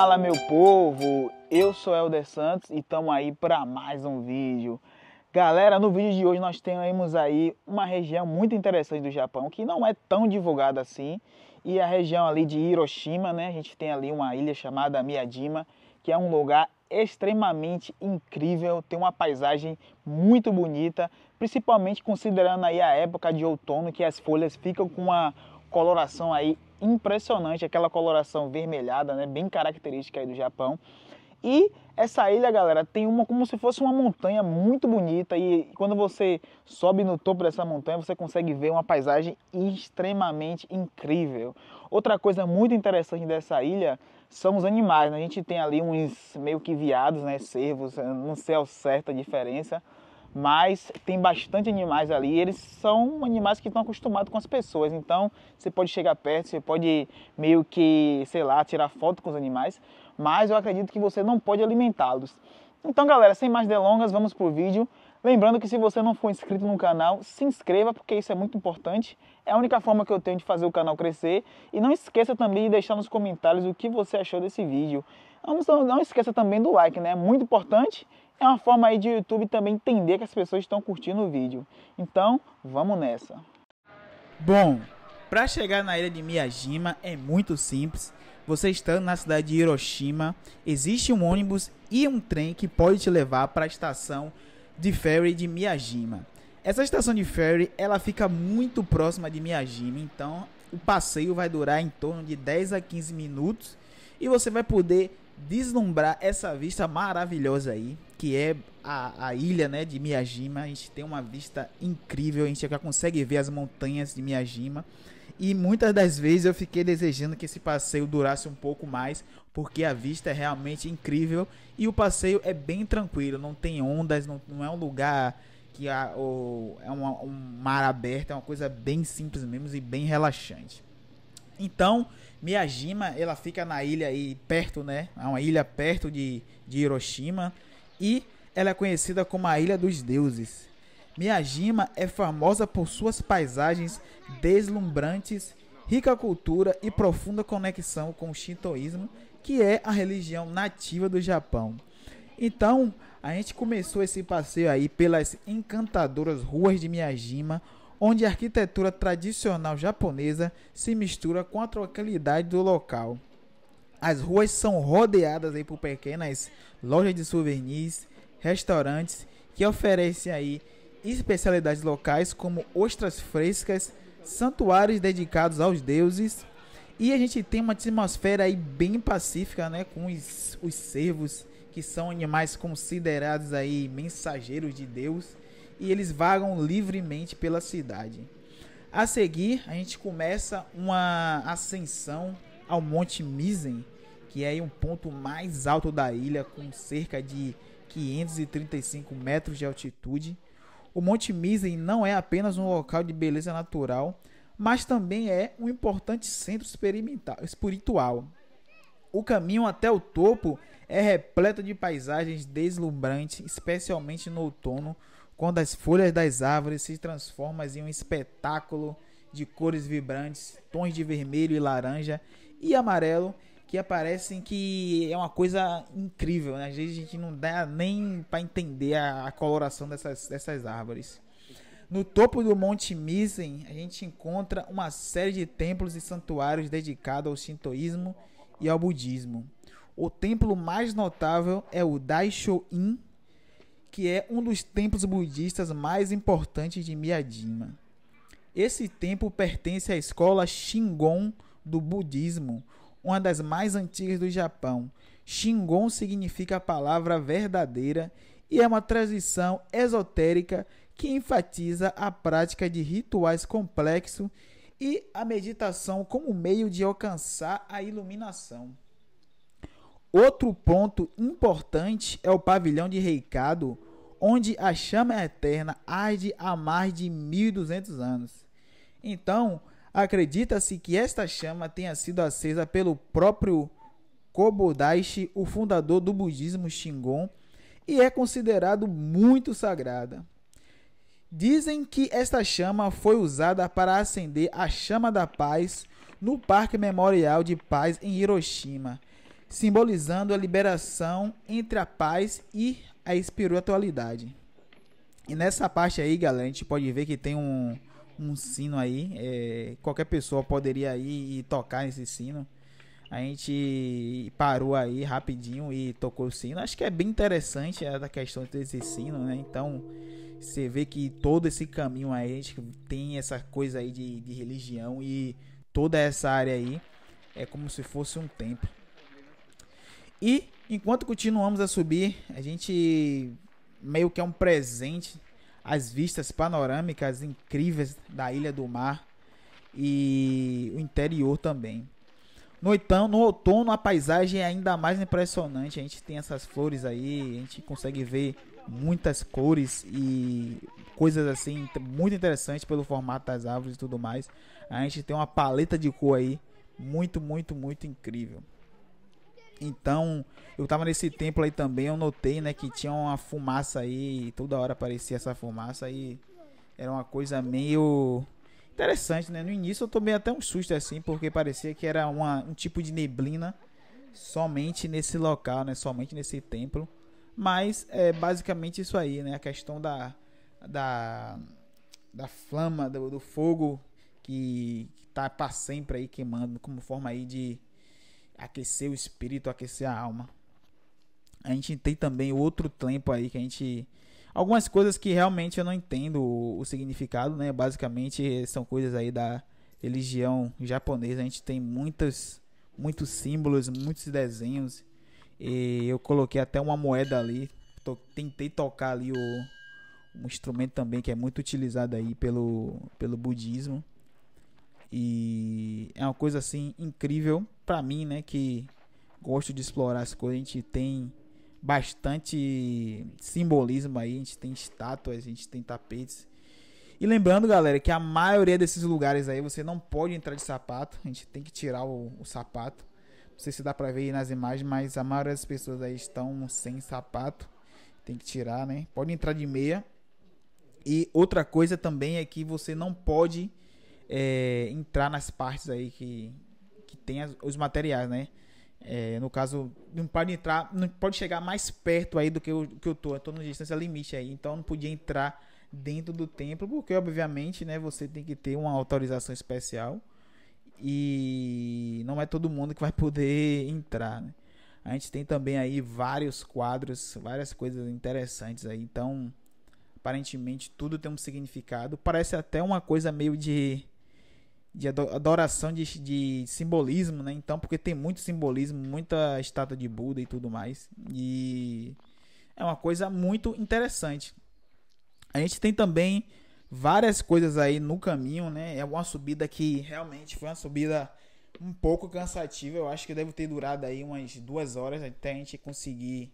Fala meu povo, eu sou Helder Santos e estamos aí para mais um vídeo. Galera, no vídeo de hoje nós temos aí uma região muito interessante do Japão que não é tão divulgada assim e a região ali de Hiroshima, né? A gente tem ali uma ilha chamada Miyajima, que é um lugar extremamente incrível, tem uma paisagem muito bonita, principalmente considerando aí a época de outono que as folhas ficam com uma coloração aí impressionante, aquela coloração vermelhada, né, bem característica aí do Japão. E essa ilha, galera, tem uma como se fosse uma montanha muito bonita e quando você sobe no topo dessa montanha, você consegue ver uma paisagem extremamente incrível. Outra coisa muito interessante dessa ilha são os animais. Né? A gente tem ali uns meio que viados, né, cervos, não sei ao certo a diferença, mas tem bastante animais ali. eles são animais que estão acostumados com as pessoas, então você pode chegar perto, você pode meio que, sei lá, tirar foto com os animais, mas eu acredito que você não pode alimentá-los. Então, galera, sem mais delongas, vamos pro vídeo. Lembrando que se você não for inscrito no canal, se inscreva porque isso é muito importante. É a única forma que eu tenho de fazer o canal crescer. E não esqueça também de deixar nos comentários o que você achou desse vídeo. Não, esqueça também do like, né? É muito importante é uma forma aí de YouTube também entender que as pessoas estão curtindo o vídeo. Então, vamos nessa. Bom, para chegar na ilha de Miyajima é muito simples. Você estando na cidade de Hiroshima, existe um ônibus e um trem que pode te levar para a estação de ferry de Miyajima. Essa estação de ferry, ela fica muito próxima de Miyajima, então o passeio vai durar em torno de 10 a 15 minutos e você vai poder deslumbrar essa vista maravilhosa aí, que é a, a ilha né, de Miyajima. A gente tem uma vista incrível, a gente já consegue ver as montanhas de Miyajima. E muitas das vezes eu fiquei desejando que esse passeio durasse um pouco mais, porque a vista é realmente incrível e o passeio é bem tranquilo, não tem ondas, não, não é um lugar que há, ou, é uma, um mar aberto, é uma coisa bem simples mesmo e bem relaxante. Então, Miyajima, ela fica na ilha aí perto, né? É uma ilha perto de, de Hiroshima e ela é conhecida como a Ilha dos Deuses. Miyajima é famosa por suas paisagens deslumbrantes, rica cultura e profunda conexão com o Shintoísmo, que é a religião nativa do Japão. Então, a gente começou esse passeio aí pelas encantadoras ruas de Miyajima, onde a arquitetura tradicional japonesa se mistura com a tranquilidade do local. As ruas são rodeadas aí por pequenas lojas de souvenirs, restaurantes que oferecem aí especialidades locais como ostras frescas, santuários dedicados aos deuses e a gente tem uma atmosfera aí bem pacífica, né, com os, os cervos que são animais considerados aí mensageiros de Deus e eles vagam livremente pela cidade. A seguir, a gente começa uma ascensão ao Monte Misen, que é um ponto mais alto da ilha, com cerca de 535 metros de altitude. O Monte Misen não é apenas um local de beleza natural, mas também é um importante centro espiritual. O caminho até o topo é repleto de paisagens deslumbrantes, especialmente no outono, quando as folhas das árvores se transformam em um espetáculo de cores vibrantes, tons de vermelho e laranja e amarelo que aparecem que é uma coisa incrível, né? Às vezes a gente não dá nem para entender a, a, coloração dessas, dessas árvores. No topo do Monte Misen, a gente encontra uma série de templos e santuários dedicados ao shintoísmo e ao budismo. O templo mais notável é o Daisho-in, que é um dos templos budistas mais importantes de Miyajima. Esse templo pertence à escola Shingon do budismo, uma das mais antigas do Japão. Shingon significa a palavra verdadeira e é uma tradição esotérica que enfatiza a prática de rituais complexos e a meditação como meio de alcançar a iluminação. Outro ponto importante é o pavilhão de Reikado, onde a chama eterna arde há mais de 1200 anos. Então, acredita-se que esta chama tenha sido acesa pelo próprio Kobodaishi, o fundador do budismo Shingon, e é considerado muito sagrada. Dizem que esta chama foi usada para acender a chama da paz no Parque Memorial de Paz em Hiroshima simbolizando a liberação entre a paz e a espiritualidade. E nessa parte aí, galera, a gente pode ver que tem um, um sino aí. É, qualquer pessoa poderia ir e tocar esse sino. A gente parou aí rapidinho e tocou o sino. Acho que é bem interessante a questão desse sino, né? Então, você vê que todo esse caminho aí, a gente tem essa coisa aí de, de religião e toda essa área aí é como se fosse um templo. E enquanto continuamos a subir, a gente meio que é um presente as vistas panorâmicas incríveis da Ilha do Mar e o interior também. No, então, no outono a paisagem é ainda mais impressionante. A gente tem essas flores aí, a gente consegue ver muitas cores e coisas assim muito interessantes pelo formato das árvores e tudo mais. A gente tem uma paleta de cor aí muito, muito, muito incrível. Então, eu tava nesse templo aí também, eu notei, né, que tinha uma fumaça aí, toda hora aparecia essa fumaça aí. Era uma coisa meio interessante, né? No início eu tomei até um susto assim, porque parecia que era uma, um tipo de neblina somente nesse local, né? Somente nesse templo. Mas é basicamente isso aí, né? A questão da da, da flama, do, do fogo que, que tá para sempre aí queimando como forma aí de aquecer o espírito, aquecer a alma. A gente tem também outro tempo aí que a gente algumas coisas que realmente eu não entendo o, o, significado, né? Basicamente são coisas aí da religião japonesa. A gente tem muitas muitos símbolos, muitos desenhos. E eu coloquei até uma moeda ali. Tentei tocar ali o um instrumento também que é muito utilizado aí pelo pelo budismo. E é uma coisa assim incrível para mim, né, que gosto de explorar as coisas. A gente tem bastante simbolismo aí, a gente tem estátuas, a gente tem tapetes. E lembrando, galera, que a maioria desses lugares aí você não pode entrar de sapato, a gente tem que tirar o, o sapato. Não sei se dá pra ver aí nas imagens, mas a maioria das pessoas aí estão sem sapato. Tem que tirar, né? Pode entrar de meia. E outra coisa também é que você não pode é, entrar nas partes aí que, que tem as, os materiais, né? É, no caso, não pode entrar, não pode chegar mais perto aí do que eu, que eu tô. Eu tô na distância limite aí, então não podia entrar dentro do templo, porque obviamente, né, você tem que ter uma autorização especial e não é todo mundo que vai poder entrar, né? A gente tem também aí vários quadros, várias coisas interessantes aí. Então, aparentemente tudo tem um significado. Parece até uma coisa meio de de adoração de, de simbolismo, né? Então, porque tem muito simbolismo, muita estátua de Buda e tudo mais. E é uma coisa muito interessante. A gente tem também várias coisas aí no caminho, né? É uma subida que realmente foi uma subida um pouco cansativa. Eu acho que deve ter durado aí umas duas horas até a gente conseguir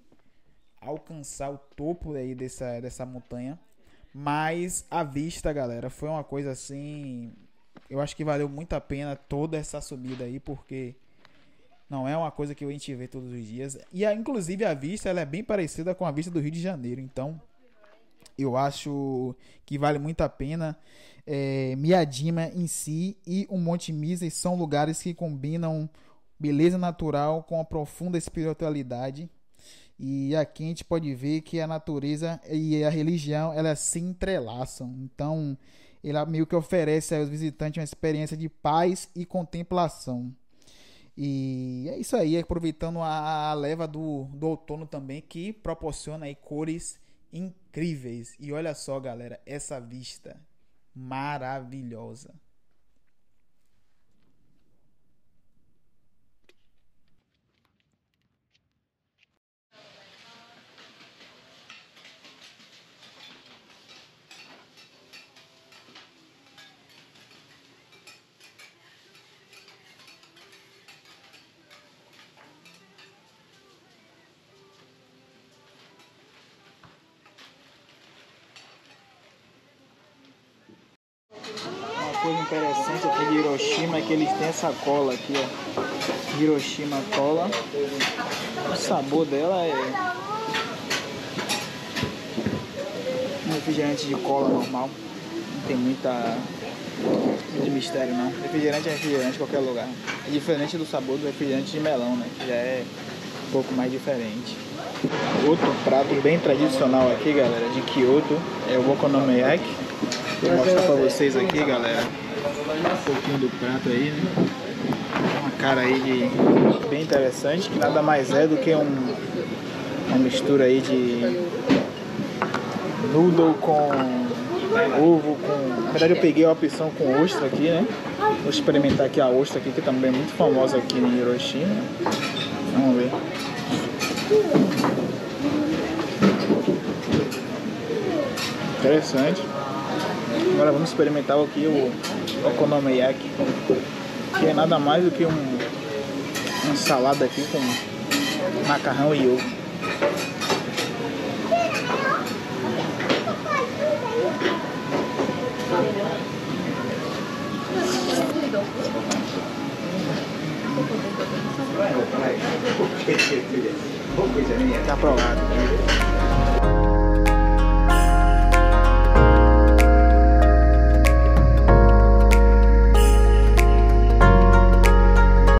alcançar o topo aí dessa, dessa montanha. Mas a vista, galera, foi uma coisa assim eu acho que valeu muito a pena toda essa subida aí, porque não é uma coisa que a gente vê todos os dias. E a, inclusive a vista ela é bem parecida com a vista do Rio de Janeiro. Então eu acho que vale muito a pena. É, Miadima em si e o Monte Mises são lugares que combinam beleza natural com a profunda espiritualidade. E aqui a gente pode ver que a natureza e a religião elas se entrelaçam. Então ele meio que oferece aos visitantes uma experiência de paz e contemplação. E é isso aí, aproveitando a, leva do, do outono também, que proporciona aí cores incríveis. E olha só, galera, essa vista maravilhosa. Coisa interessante aqui de Hiroshima é que eles têm essa cola aqui, ó. Hiroshima cola. O sabor dela é um refrigerante de cola normal. Não tem muita muito mistério não. Refrigerante é refrigerante em qualquer lugar. É diferente do sabor do refrigerante de melão, né? Que já é um pouco mais diferente. Outro prato bem tradicional aqui, galera, de Kyoto, é o Okonomiyaki. Vou mostrar pra vocês aqui, galera, um pouquinho do prato aí, né? Uma cara aí de bem interessante, que nada mais é do que um, uma mistura aí de noodle com ovo, com... Na verdade eu peguei a opção com ostra aqui, né? Vou experimentar aqui a ostra aqui, que também é muito famosa aqui em Hiroshima. Vamos ver. Interessante. Agora vamos experimentar aqui o okonomiyaki, que é nada mais do que um, uma salada aqui com macarrão e ovo. Tá aprovado.